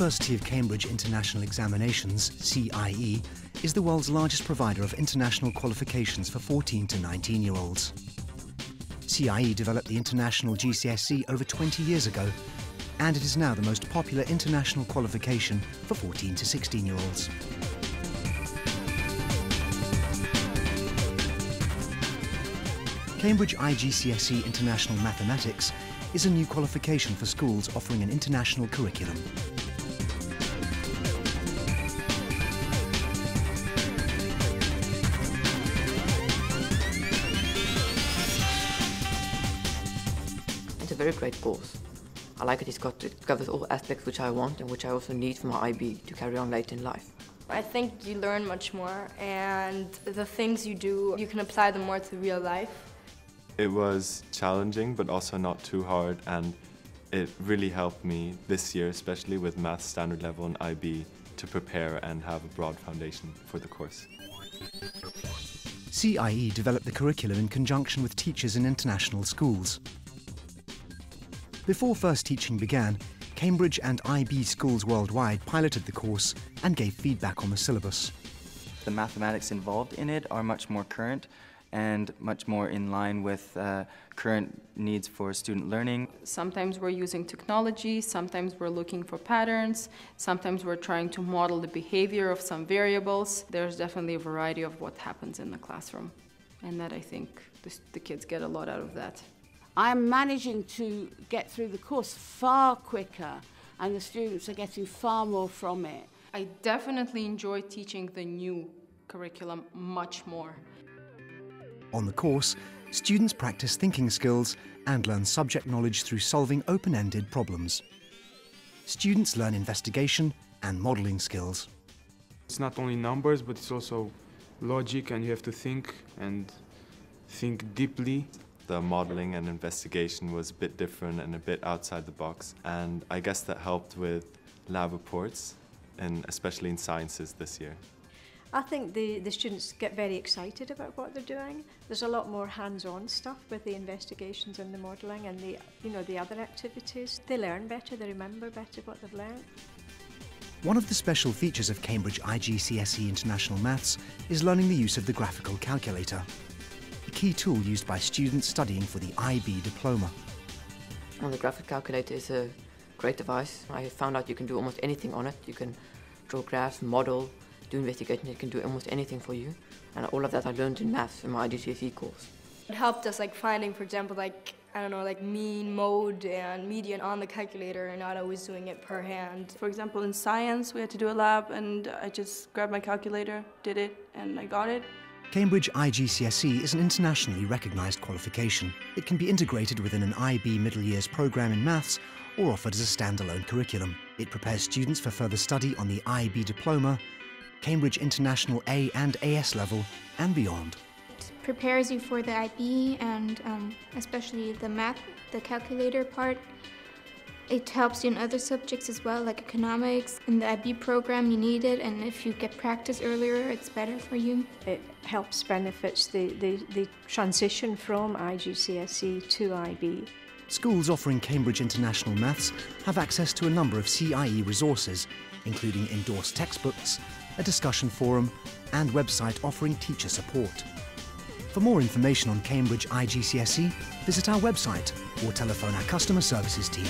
University of Cambridge International Examinations, CIE, is the world's largest provider of international qualifications for 14 to 19 year olds. CIE developed the international GCSE over 20 years ago, and it is now the most popular international qualification for 14 to 16 year olds. Cambridge IGCSE International Mathematics is a new qualification for schools offering an international curriculum. Very great course. I like it, it's got, it covers all aspects which I want and which I also need for my IB to carry on later in life. I think you learn much more and the things you do, you can apply them more to real life. It was challenging but also not too hard and it really helped me this year, especially with math standard level and IB, to prepare and have a broad foundation for the course. CIE developed the curriculum in conjunction with teachers in international schools. Before first teaching began, Cambridge and IB schools worldwide piloted the course and gave feedback on the syllabus. The mathematics involved in it are much more current and much more in line with uh, current needs for student learning. Sometimes we're using technology, sometimes we're looking for patterns, sometimes we're trying to model the behavior of some variables. There's definitely a variety of what happens in the classroom, and that I think the, the kids get a lot out of that. I'm managing to get through the course far quicker and the students are getting far more from it. I definitely enjoy teaching the new curriculum much more. On the course, students practice thinking skills and learn subject knowledge through solving open-ended problems. Students learn investigation and modelling skills. It's not only numbers, but it's also logic and you have to think and think deeply the modeling and investigation was a bit different and a bit outside the box. And I guess that helped with lab reports, and especially in sciences this year. I think the, the students get very excited about what they're doing. There's a lot more hands-on stuff with the investigations and the modelling and the, you know, the other activities. They learn better, they remember better what they've learned. One of the special features of Cambridge IGCSE International Maths is learning the use of the graphical calculator a key tool used by students studying for the IB diploma. Well, the graphic calculator is a great device. I found out you can do almost anything on it. You can draw graphs, model, do investigation, it can do almost anything for you. And all of that I learned in maths in my IGCSE course. It helped us like finding, for example, like, I don't know, like mean, mode, and median on the calculator and not always doing it per hand. For example, in science, we had to do a lab and I just grabbed my calculator, did it, and I got it. Cambridge IGCSE is an internationally recognised qualification. It can be integrated within an IB middle years programme in maths or offered as a standalone curriculum. It prepares students for further study on the IB diploma, Cambridge International A and AS level, and beyond. It prepares you for the IB and um, especially the math, the calculator part. It helps you in other subjects as well, like economics. In the IB program, you need it, and if you get practice earlier, it's better for you. It helps benefits the, the, the transition from IGCSE to IB. Schools offering Cambridge International Maths have access to a number of CIE resources, including endorsed textbooks, a discussion forum, and website offering teacher support. For more information on Cambridge IGCSE, visit our website or telephone our customer services team.